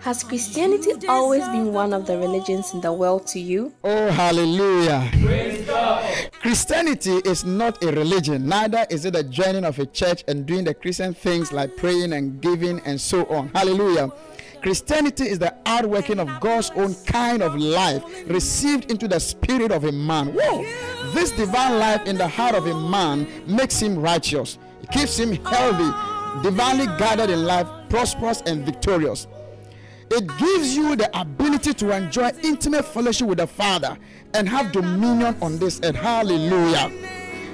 Has Christianity always been one of the religions in the world to you? Oh, hallelujah. Christianity is not a religion, neither is it a joining of a church and doing the Christian things like praying and giving and so on. Hallelujah. Christianity is the outworking of God's own kind of life received into the spirit of a man. Whoa! This divine life in the heart of a man makes him righteous, it keeps him healthy, divinely guided in life, prosperous, and victorious. It gives you the ability to enjoy intimate fellowship with the Father and have dominion on this earth. Hallelujah.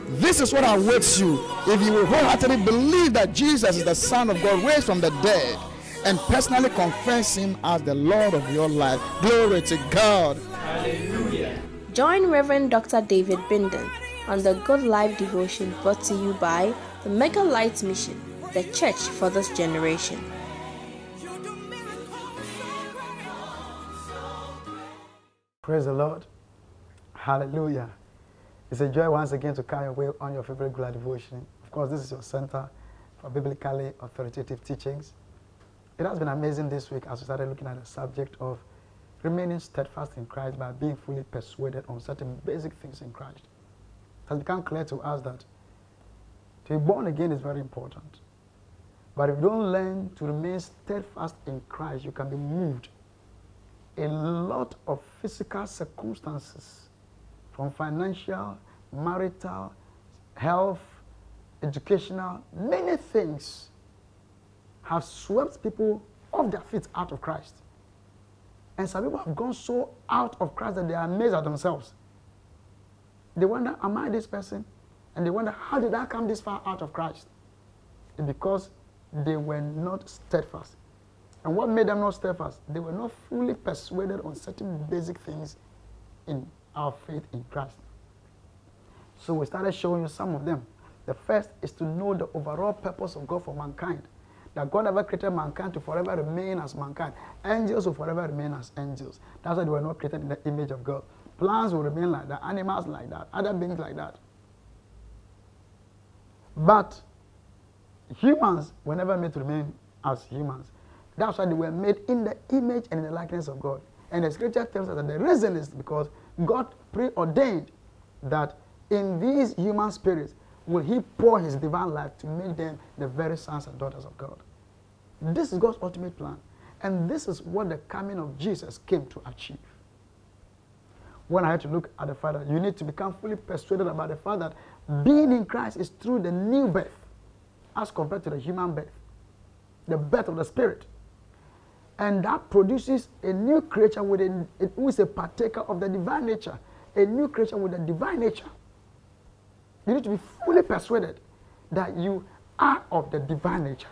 This is what awaits you if you will wholeheartedly believe that Jesus is the Son of God raised from the dead and personally confess Him as the Lord of your life. Glory to God. Hallelujah. Join Reverend Dr. David Bindan on the Good Life devotion brought to you by the Mega Light Mission, the church for this generation. Praise the Lord. Hallelujah. It's a joy once again to carry your way on your favorite Good Life devotion. Of course, this is your center for biblically authoritative teachings. It has been amazing this week as we started looking at the subject of remaining steadfast in Christ by being fully persuaded on certain basic things in Christ. It has become clear to us that to be born again is very important. But if you don't learn to remain steadfast in Christ, you can be moved a lot of physical circumstances from financial, marital, health, educational, many things have swept people off their feet out of Christ. And some people have gone so out of Christ that they are amazed at themselves. They wonder, Am I this person? And they wonder, How did I come this far out of Christ? Because they were not steadfast. And what made them not steadfast? They were not fully persuaded on certain basic things in our faith in Christ. So we started showing you some of them. The first is to know the overall purpose of God for mankind. That God never created mankind to forever remain as mankind. Angels will forever remain as angels. That's why they were not created in the image of God. Plants will remain like that, animals like that, other beings like that. But humans were never made to remain as humans. That's why they were made in the image and in the likeness of God. And the scripture tells us that the reason is because God preordained that in these human spirits will he pour his divine life to make them the very sons and daughters of God. This is God's ultimate plan. And this is what the coming of Jesus came to achieve. When I had to look at the Father, you need to become fully persuaded about the fact that being in Christ is through the new birth as compared to the human birth, the birth of the Spirit. And that produces a new creature with a, who is a partaker of the divine nature, a new creature with a divine nature. You need to be fully persuaded that you are of the divine nature.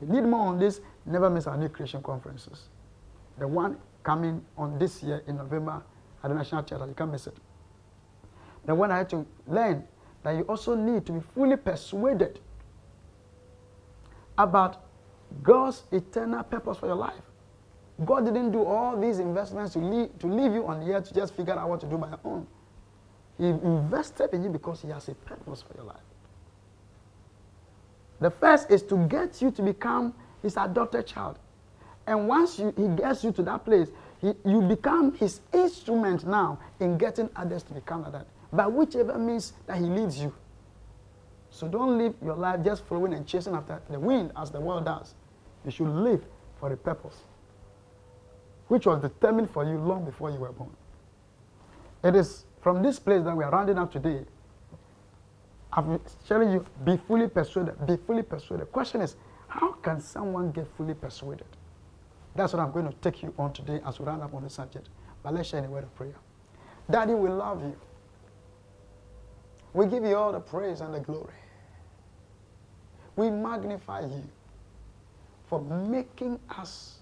If you need more on this, never miss our new creation conferences. The one coming on this year in November at the National Theatre, you can't miss it. The one I had to learn that you also need to be fully persuaded about God's eternal purpose for your life. God didn't do all these investments to leave, to leave you on the earth to just figure out what to do by your own. He invested in you because He has a purpose for your life. The first is to get you to become His adopted child. And once you, He gets you to that place, he, you become His instrument now in getting others to become like that. By whichever means that He leads you. So don't live your life just following and chasing after the wind as the world does. You should live for a purpose, which was determined for you long before you were born. It is from this place that we are rounding up today. I'm telling you, be fully persuaded. Be fully persuaded. Question is, how can someone get fully persuaded? That's what I'm going to take you on today as we round up on the subject. But let's share a word of prayer. Daddy, we love you. We give you all the praise and the glory. We magnify you for making us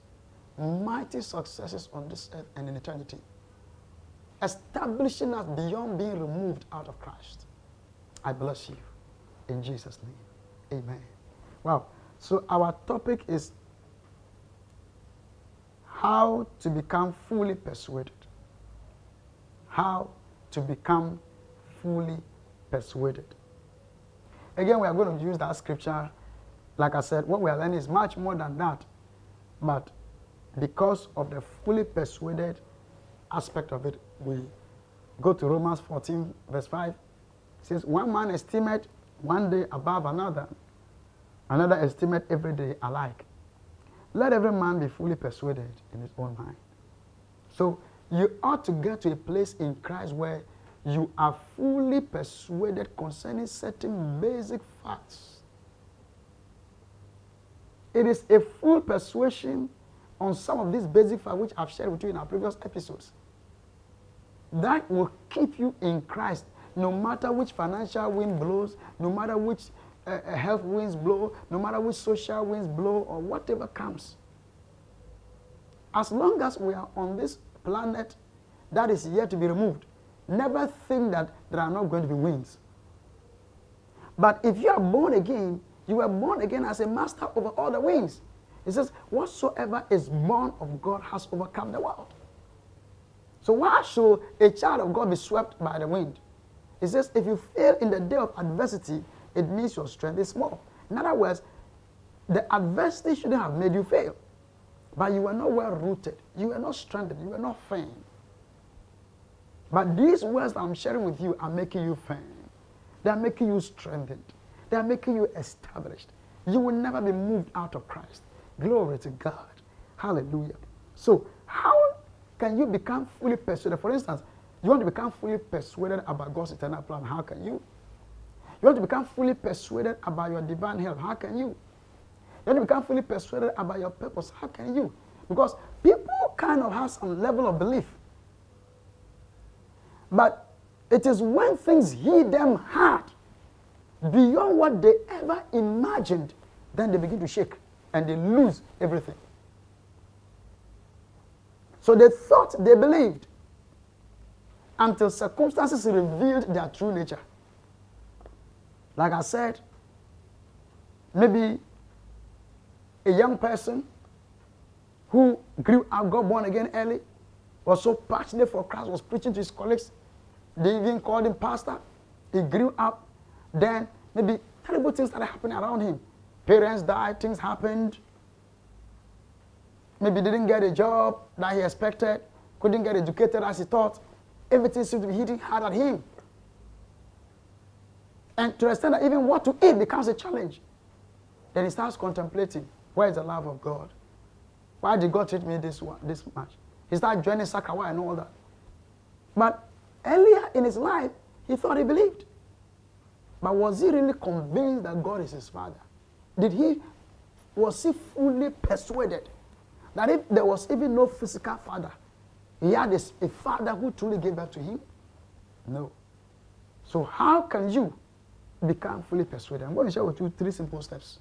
mighty successes on this earth and in eternity, establishing us beyond being removed out of Christ. I bless you in Jesus' name. Amen. Wow. So, our topic is how to become fully persuaded. How to become fully persuaded. Again, we are going to use that scripture like I said, what we are learning is much more than that. But because of the fully persuaded aspect of it, we go to Romans 14, verse 5. It says, One man estimate one day above another, another estimate every day alike. Let every man be fully persuaded in his own mind. So you ought to get to a place in Christ where you are fully persuaded concerning certain basic facts. It is a full persuasion on some of these basic facts which I've shared with you in our previous episodes. That will keep you in Christ no matter which financial wind blows, no matter which uh, uh health winds blow, no matter which social winds blow, or whatever comes. As long as we are on this planet that is yet to be removed, never think that there are not going to be winds. But if you are born again, you were born again as a master over all the winds. It says, Whatsoever is born of God has overcome the world. So, why should a child of God be swept by the wind? It says, If you fail in the day of adversity, it means your strength is small. In other words, the adversity shouldn't have made you fail. But you were not well rooted. You were not strengthened. You were not firm. But these words I'm sharing with you are making you firm. They are making you strengthened. They are making you established. You will never be moved out of Christ. Glory to God. Hallelujah. So, how can you become fully persuaded? For instance, you want to become fully persuaded about God's eternal plan. How can you? You want to become fully persuaded about your divine help. How can you? You want to become fully persuaded about your purpose. How can you? Because people kind of have some level of belief. But it is when things hit them hard, beyond what they ever imagined, then they begin to shake and they lose everything. So they thought they believed until circumstances revealed their true nature. Like I said, maybe a young person who grew up, got born again early, was so passionate for Christ, was preaching to his colleagues. They even called him pastor. He grew up. Then maybe terrible things started happening around him. Parents died, things happened. Maybe didn't get a job that he expected, couldn't get educated as he thought. Everything seemed to be hitting hard at him. And to understand that even what to eat becomes a challenge. Then he starts contemplating where is the love of God? Why did God treat me this, one, this much? He started joining Sakawa and all that. But earlier in his life, he thought he believed. But was he really convinced that God is his father? Did he, was he fully persuaded that if there was even no physical father, he had a, a father who truly gave birth to him? No. So how can you become fully persuaded? I'm going to share with you three simple steps.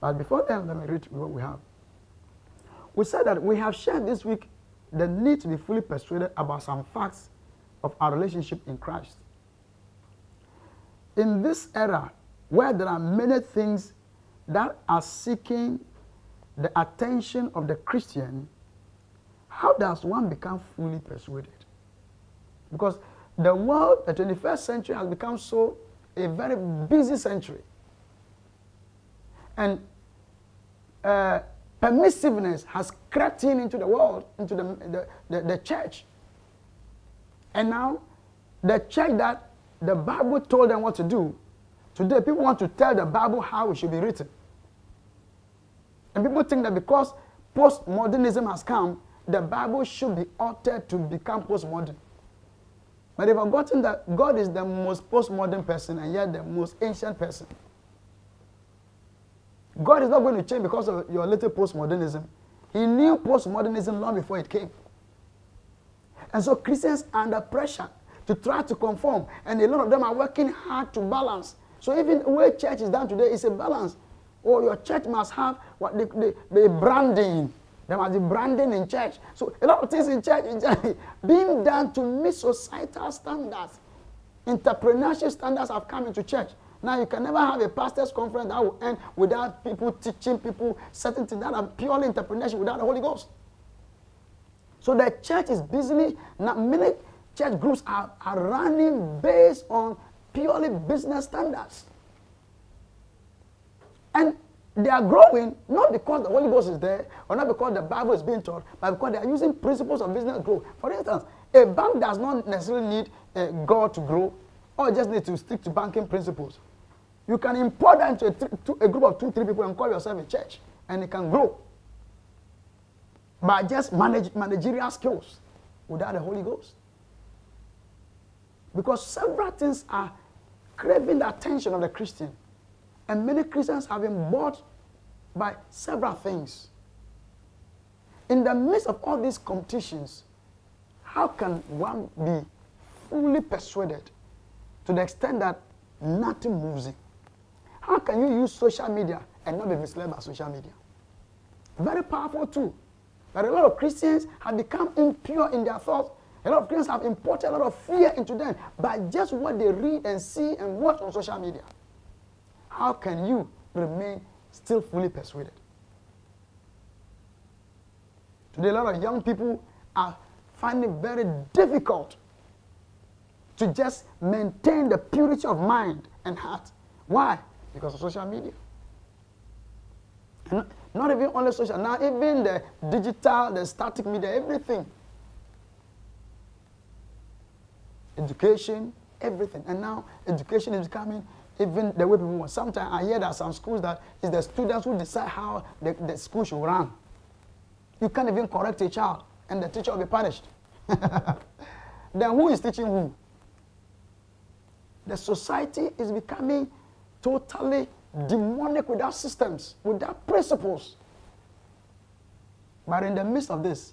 But before then, let me read what we have. We said that we have shared this week the need to be fully persuaded about some facts of our relationship in Christ. In this era, where there are many things that are seeking the attention of the Christian, how does one become fully persuaded? Because the world, the 21st century, has become so a very busy century. And uh, permissiveness has crept in into the world, into the, the, the, the church. And now, the church that the Bible told them what to do, today people want to tell the Bible how it should be written. And people think that because postmodernism has come, the Bible should be altered to become postmodern. But they've forgotten that God is the most postmodern person and yet the most ancient person. God is not going to change because of your little postmodernism. He knew postmodernism long before it came. And so Christians are under pressure to try to conform, and a lot of them are working hard to balance. So even where church is done today is a balance. Or your church must have what the, the, the branding. There must be branding in church. So a lot of things in church is being done to meet societal standards. Entrepreneurship standards have come into church. Now you can never have a pastors' conference that will end without people teaching people certain things that are purely entrepreneurship without the Holy Ghost. So the church is busily now many church groups are, are running based on purely business standards. And they are growing not because the Holy Ghost is there or not because the Bible is being taught, but because they are using principles of business growth. For instance, a bank does not necessarily need uh, God to grow, or just need to stick to banking principles. You can import that into a, th- a group of two, three people and call yourself a church, and it can grow by just manage, managerial skills without the Holy Ghost. Because several things are craving the attention of the Christian. And many Christians have been bought by several things. In the midst of all these competitions, how can one be fully persuaded to the extent that nothing moves him? How can you use social media and not be misled by social media? Very powerful tool. But a lot of Christians have become impure in their thoughts. A lot of Christians have imported a lot of fear into them by just what they read and see and watch on social media. How can you remain still fully persuaded? Today, a lot of young people are finding it very difficult to just maintain the purity of mind and heart. Why? Because of social media. And not even only social, now even the digital, the static media, everything. Education, everything. And now education is becoming even the way people want. Sometimes I hear that some schools that it's the students who decide how the, the school should run. You can't even correct a child and the teacher will be punished. then who is teaching who? The society is becoming totally demonic without systems, without principles. But in the midst of this,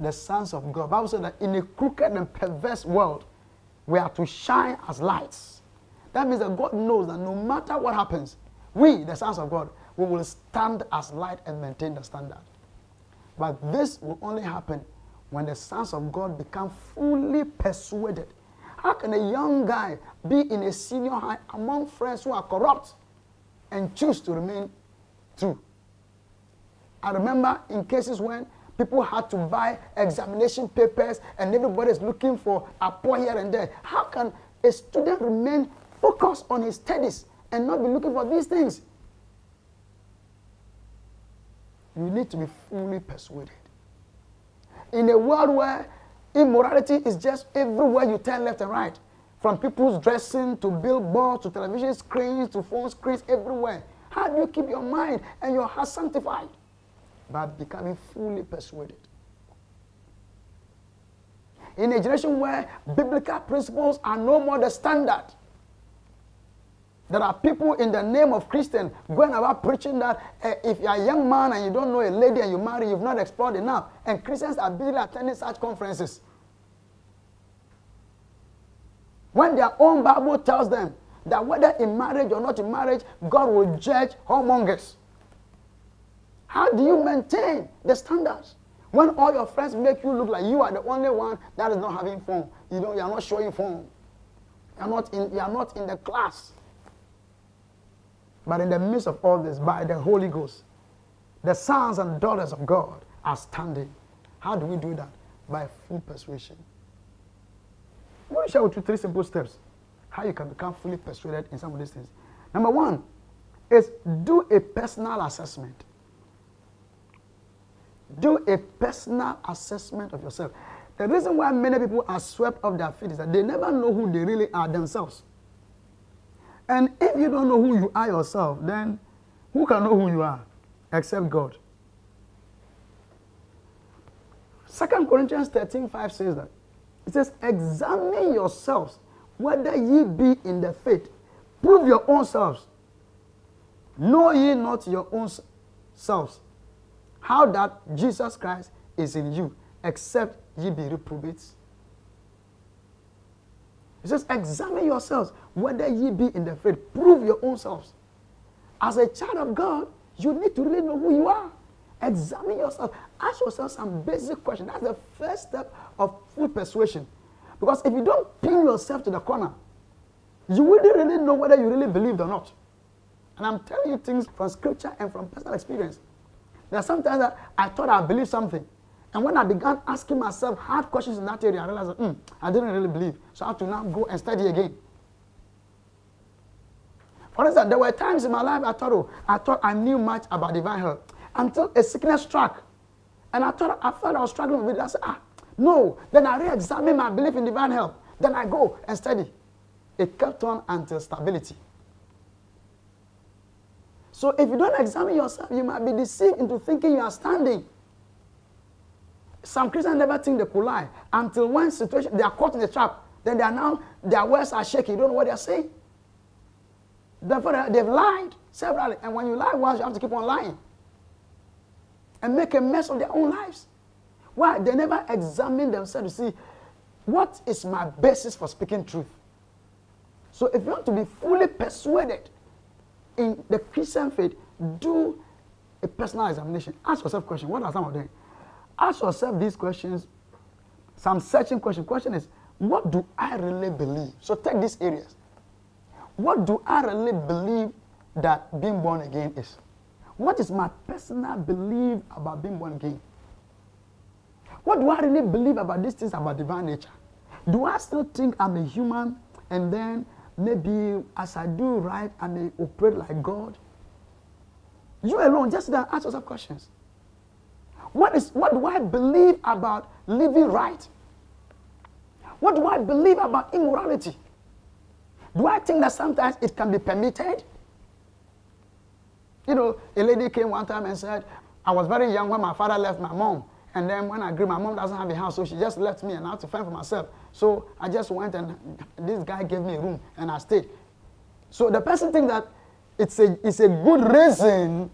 the sons of God, Bible said that in a crooked and perverse world, we are to shine as lights. That means that God knows that no matter what happens, we, the sons of God, we will stand as light and maintain the standard. But this will only happen when the sons of God become fully persuaded. How can a young guy be in a senior high among friends who are corrupt and choose to remain true? I remember in cases when people had to buy examination papers and everybody is looking for a point here and there. How can a student remain focused on his studies and not be looking for these things? You need to be fully persuaded. In a world where immorality is just everywhere you turn left and right, from people's dressing to billboards to television screens to phone screens, everywhere. How do you keep your mind and your heart sanctified? By becoming fully persuaded. In a generation where biblical principles are no more the standard, there are people in the name of Christian going about preaching that uh, if you're a young man and you don't know a lady and you marry, you've not explored enough. And Christians are busy attending such conferences. When their own Bible tells them that whether in marriage or not in marriage, God will judge whoremongers. How do you maintain the standards? When all your friends make you look like you are the only one that is not having fun. You know, you are not showing fun. You are not in, you are not in the class. But in the midst of all this, by the Holy Ghost, the sons and daughters of God are standing. How do we do that? By full persuasion. I'm going to share with you three simple steps how you can become fully persuaded in some of these things. Number one is do a personal assessment. Do a personal assessment of yourself. The reason why many people are swept off their feet is that they never know who they really are themselves. And if you don't know who you are yourself, then who can know who you are except God? 2 Corinthians 13 5 says that. It says, Examine yourselves whether ye be in the faith. Prove your own selves. Know ye not your own selves. How that Jesus Christ is in you, except ye be reprobates. It says, Examine yourselves whether ye be in the faith. Prove your own selves. As a child of God, you need to really know who you are. Examine yourself. Ask yourself some basic questions. That's the first step of full persuasion. Because if you don't pin yourself to the corner, you wouldn't really know whether you really believed or not. And I'm telling you things from scripture and from personal experience. There are sometimes that I thought I believed something. And when I began asking myself hard questions in that area, I realized mm, I didn't really believe. So I have to now go and study again. For instance, there were times in my life I thought, oh, I thought I knew much about divine health until a sickness struck. And I thought I thought I was struggling with it. I said, ah, no. Then I re-examine my belief in divine health. Then I go and study. It kept on until stability. So if you don't examine yourself, you might be deceived into thinking you are standing. Some Christians never think they could lie until when situation they are caught in the trap. Then they are now their words are shaky. You don't know what they are saying. Therefore, they've lied severally. And when you lie once, you have to keep on lying and make a mess of their own lives. Why? They never examine themselves to see what is my basis for speaking truth. So if you want to be fully persuaded in the Christian faith, do a personal examination. Ask yourself questions. What are some of them? Ask yourself these questions. Some searching question. Question is, what do I really believe? So take these areas. What do I really believe that being born again is? What is my personal belief about being born again? What do I really believe about these things about divine nature? Do I still think I'm a human and then maybe as I do right, I may operate like God? You alone, just then ask yourself questions. What, is, what do I believe about living right? What do I believe about immorality? Do I think that sometimes it can be permitted? You know, a lady came one time and said, I was very young when my father left my mom. And then when I grew, my mom doesn't have a house, so she just left me and I had to fend for myself. So I just went and this guy gave me a room and I stayed. So the person thinks that it's a, it's a good reason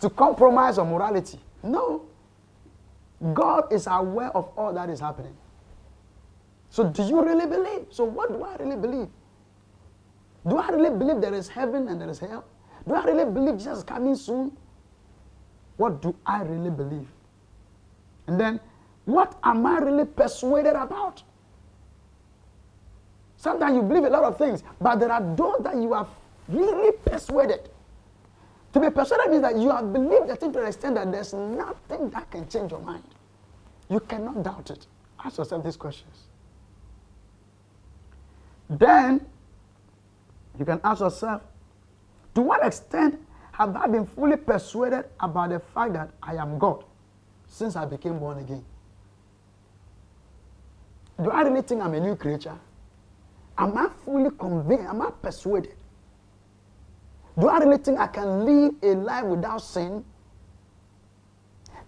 to compromise on morality. No. God is aware of all that is happening. So do you really believe? So what do I really believe? Do I really believe there is heaven and there is hell? Do I really believe Jesus is coming soon? What do I really believe? And then, what am I really persuaded about? Sometimes you believe a lot of things, but there are those that you are really persuaded. To be persuaded means that you have believed the thing to the extent that there's nothing that can change your mind. You cannot doubt it. Ask yourself these questions. Then you can ask yourself, to what extent have I been fully persuaded about the fact that I am God since I became born again? Do I really think I'm a new creature? Am I fully convinced? Am I persuaded? Do I really think I can live a life without sin?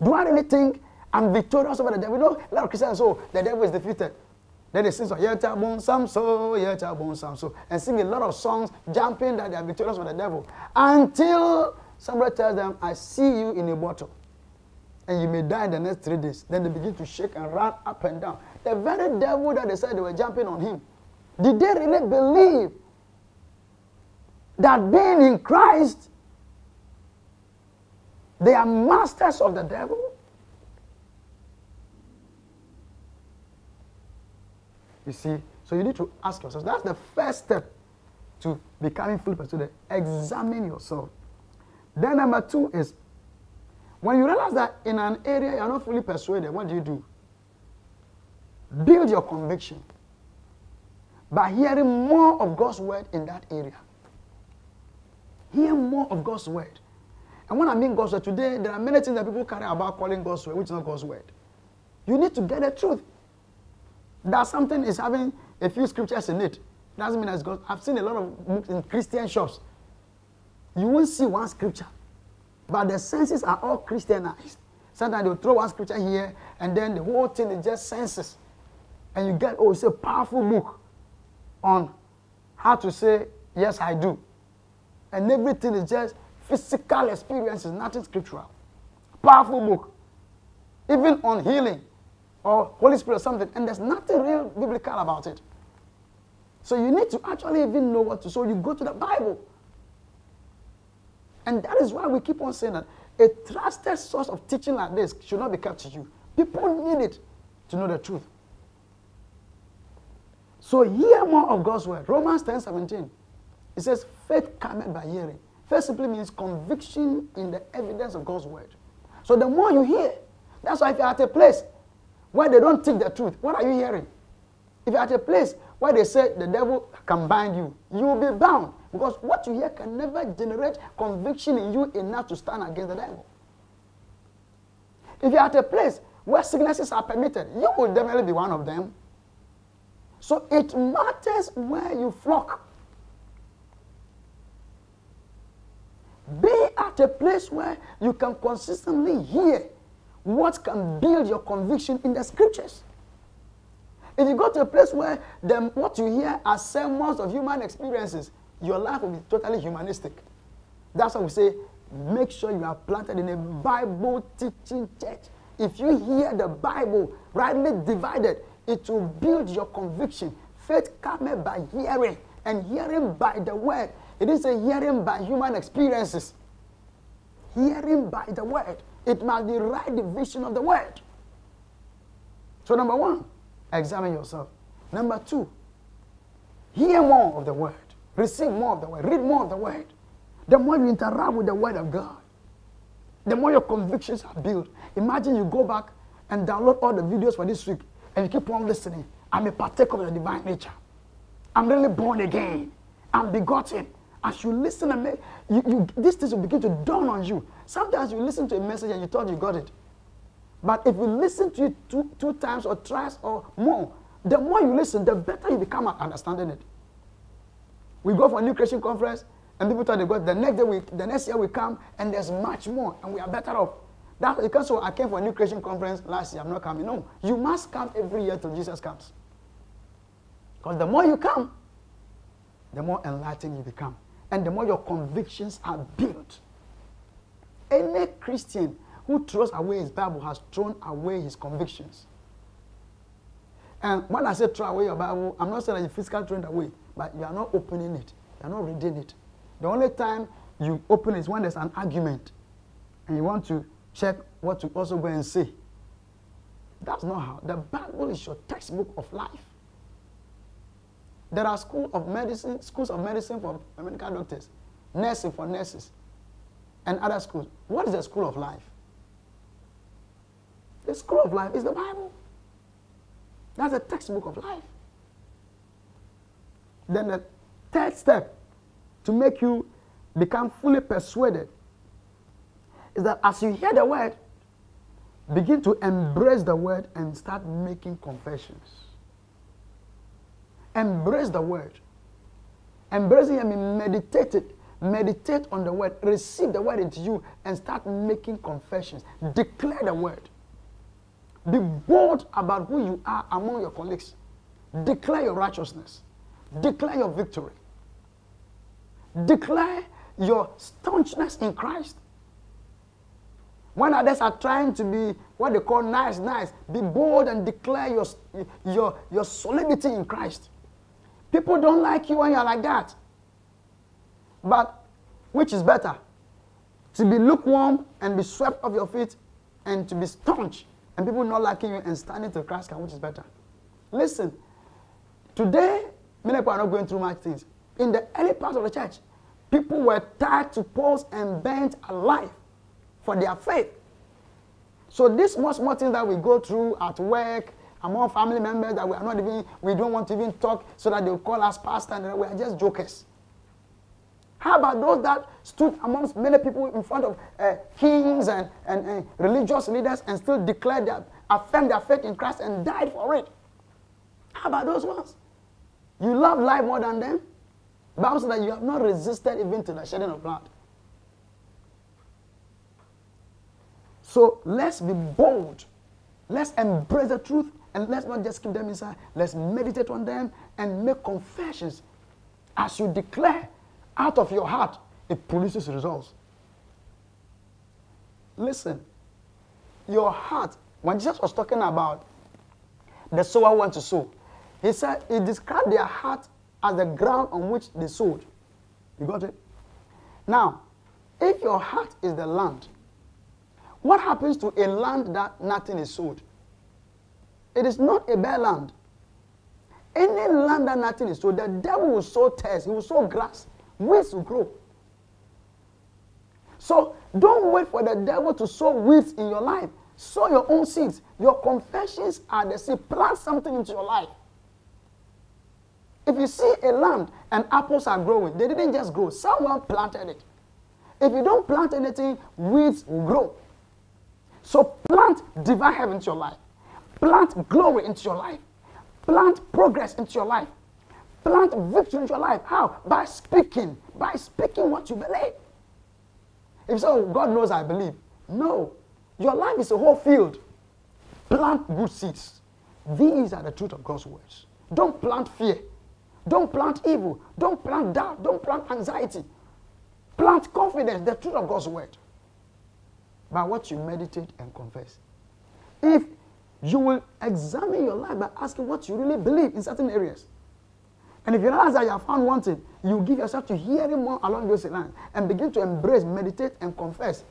Do I really think I'm victorious over the devil? You know, a lot of Christians say, oh, the devil is defeated. Then they sing some Yeta Bon Samso, Yeta Bon Samso, and sing a lot of songs jumping that they are victorious over the devil. Until somebody tells them, I see you in a bottle. And you may die in the next three days. Then they begin to shake and run up and down. The very devil that they said they were jumping on him. Did they really believe that being in Christ, they are masters of the devil? You see? So you need to ask yourself. That's the first step to becoming fully persuaded. Examine yourself. Then number two is when you realize that in an area you're not fully persuaded, what do you do? Build your conviction by hearing more of God's word in that area. Hear more of God's word. And when I mean God's word, today there are many things that people carry about calling God's word, which is not God's word. You need to get the truth. That something is having a few scriptures in it doesn't mean it's God. I've seen a lot of books in Christian shops. You won't see one scripture, but the senses are all Christianized. Sometimes they'll throw one scripture here, and then the whole thing is just senses. And you get, oh, it's a powerful book on how to say, yes, I do. And everything is just physical experiences, nothing scriptural. Powerful book. Even on healing or Holy Spirit or something, and there's nothing real biblical about it. So you need to actually even know what to. So you go to the Bible. And that is why we keep on saying that a trusted source of teaching like this should not be kept to you. People need it to know the truth. So hear more of God's word. Romans 10 17. It says, faith cometh by hearing. Faith simply means conviction in the evidence of God's word. So the more you hear, that's why if you're at a place where they don't teach the truth, what are you hearing? If you're at a place where they say the devil can bind you, you will be bound Because what you hear can never generate conviction in you enough to stand against the devil. If you're at a place where sicknesses are permitted, you will definitely be one of them. So it matters where you flock. Be at a place where you can consistently hear what can build your conviction in the scriptures. If you go to a place where the, what you hear are sermons of human experiences, your life will be totally humanistic. That's why we say, make sure you are planted in a Bible teaching church. If you hear the Bible rightly divided, it will build your conviction. Faith comes by hearing, and hearing by the word. It is a hearing by human experiences. Hearing by the word. It must be right division of the word. So, number one, examine yourself. Number two, hear more of the word, receive more of the word, read more of the word. The more you interact with the word of God, the more your convictions are built. Imagine you go back and download all the videos for this week and you keep on listening. I'm a partaker of the divine nature. I'm really born again. I'm begotten. As you listen and you, you, these things will begin to dawn on you. Sometimes you listen to a message and you thought you got it. But if you listen to it two, two times or thrice or more, the more you listen, the better you become at understanding it. We go for a new creation conference, and people tell they got the next day we, the next year we come, and there's much more, and we are better off. That because so I came for a new creation conference last year, I'm not coming. No, you must come every year till Jesus comes. Because the more you come, the more enlightened you become, and the more your convictions are built. Any Christian who throws away his Bible has thrown away his convictions. And when I say throw away your Bible, I'm not saying that you physically throw it away, but you are not opening it. You are not reading it. The only time you open is when there's an argument and you want to check what to also go and say. That's not how. The Bible is your textbook of life. There are schools of medicine, schools of medicine for medical doctors, nursing for nurses, and other schools. What is the school of life? The school of life is the Bible. That's the textbook of life. Then the third step to make you become fully persuaded is that as you hear the word, begin to embrace the word and start making confessions. Embrace the word. Embracing I mean meditate it. Meditate on the word. Receive the word into you and start making confessions. Declare the word. Be bold about who you are among your colleagues. Declare your righteousness. Declare your victory. Declare your staunchness in Christ. When others are trying to be what they call nice, nice, be bold and declare your, your, your solidity in Christ. People don't like you when you're like that. But which is better? To be lukewarm and be swept off your feet and to be staunch and people not liking you and standing to Christ, which is better. Listen, today, many people are not going through much things. In the early part of the church, people were tied to poles and bent alive for their faith. So this much more things that we go through at work, among family members that we are not even, we don't want to even talk so that they'll call us pastor and we are just jokers. How about those that stood amongst many people in front of uh, kings and, and, and, religious leaders and still declared their, affirmed their faith in Christ and died for it? How about those ones? You love life more than them? Bible says that you have not resisted even to the shedding of blood. So let's be bold. Let's embrace the truth and let's not just keep them inside. Let's meditate on them and make confessions as you declare out of your heart, it produces results. Listen, your heart, when Jesus was talking about the sower went to sow, he said, he described their heart as the ground on which they sowed. You got it? Now, if your heart is the land, what happens to a land that nothing is sowed? It is not a bare land. Any land that nothing is sowed, the devil will sow tares, he will sow grass, weeds will grow. So don't wait for the devil to sow weeds in your life. Sow your own seeds. Your confessions are the seed. Plant something into your life. If you see a land and apples are growing, they didn't just grow, someone planted it. If you don't plant anything, weeds grow. So plant divine heaven into your life. Plant glory into your life. Plant progress into your life. Plant victory into your life. How? By speaking. By speaking what you believe. If so, oh, God knows I believe. No. Your life is a whole field. Plant good seeds. These are the truth of God's words. Don't plant fear. Don't plant evil. Don't plant doubt. Don't plant anxiety. Plant confidence, the truth of God's word. By what you meditate and confess. If you will examine your life by asking what you really believe in certain areas. And if you realize that you have found one thing, you give yourself to hearing more along those lines and begin to embrace, meditate, and confess.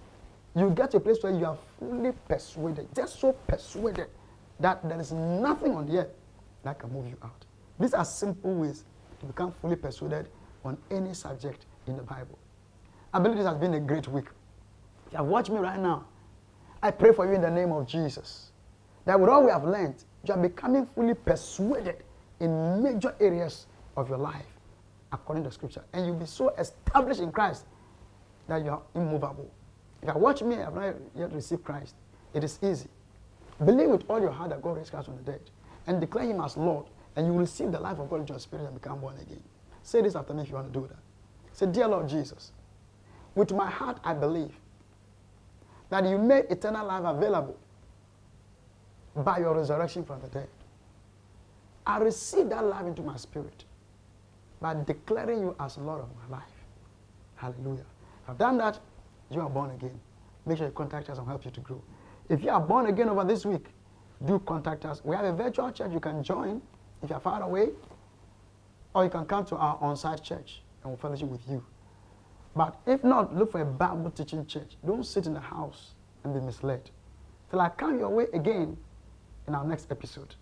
You get to a place where you are fully persuaded, just so persuaded that there is nothing on the earth that can move you out. These are simple ways to become fully persuaded on any subject in the Bible. I believe this has been a great week. If you have watched me right now, I pray for you in the name of Jesus that with all we have learned, you are becoming fully persuaded in major areas of your life according to scripture. And you'll be so established in Christ that you are immovable. If you watch me, I have not yet received Christ. It is easy. Believe with all your heart that God raised Christ from the dead and declare him as Lord, and you will receive the life of God into your spirit and become born again. Say this after me if you want to do that. Say, Dear Lord Jesus, with my heart I believe that you made eternal life available by your resurrection from the dead. I receive that life into my spirit by declaring you as Lord of my life. Hallelujah. I've done that, you are born again. Make sure you contact us and help you to grow. If you are born again over this week, do contact us. We have a virtual church you can join if you are far away, or you can come to our on-site church and we'll fellowship with you. But if not, look for a Bible teaching church. Don't sit in the house and be misled. Till I come your way again in our next episode.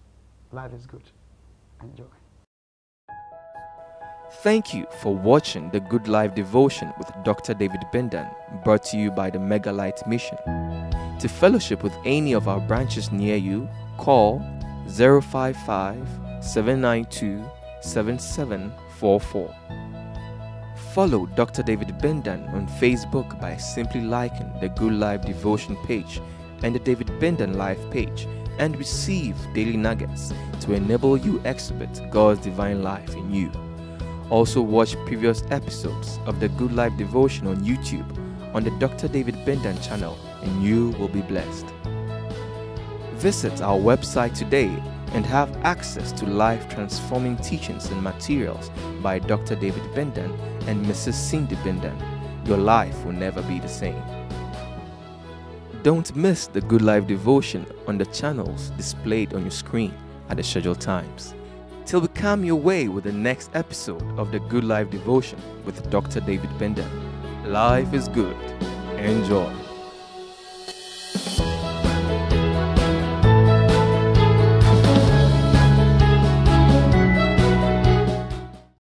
Life is good. Enjoy. Thank you for watching the Good Life Devotion with Dr. David Bindan, brought to you by the Mega Light Mission. To fellowship with any of our branches near you, call 055 792 7744. Follow Dr. David Bindan on Facebook by simply liking the Good Life Devotion page and the David Bindan Life page and receive daily nuggets to enable you exhibit God's divine life in you. Also watch previous episodes of the Good Life Devotion on YouTube on the Dr. David Bindan channel and you will be blessed. Visit our website today and have access to life transforming teachings and materials by Dr. David Bindan and Mrs. Cindy Bindan. Your life will never be the same. Don't miss the Good Life devotion on the channels displayed on your screen at the scheduled times. Till we come your way with the next episode of the Good Life devotion with Dr. David Bindan. Life is good. Enjoy.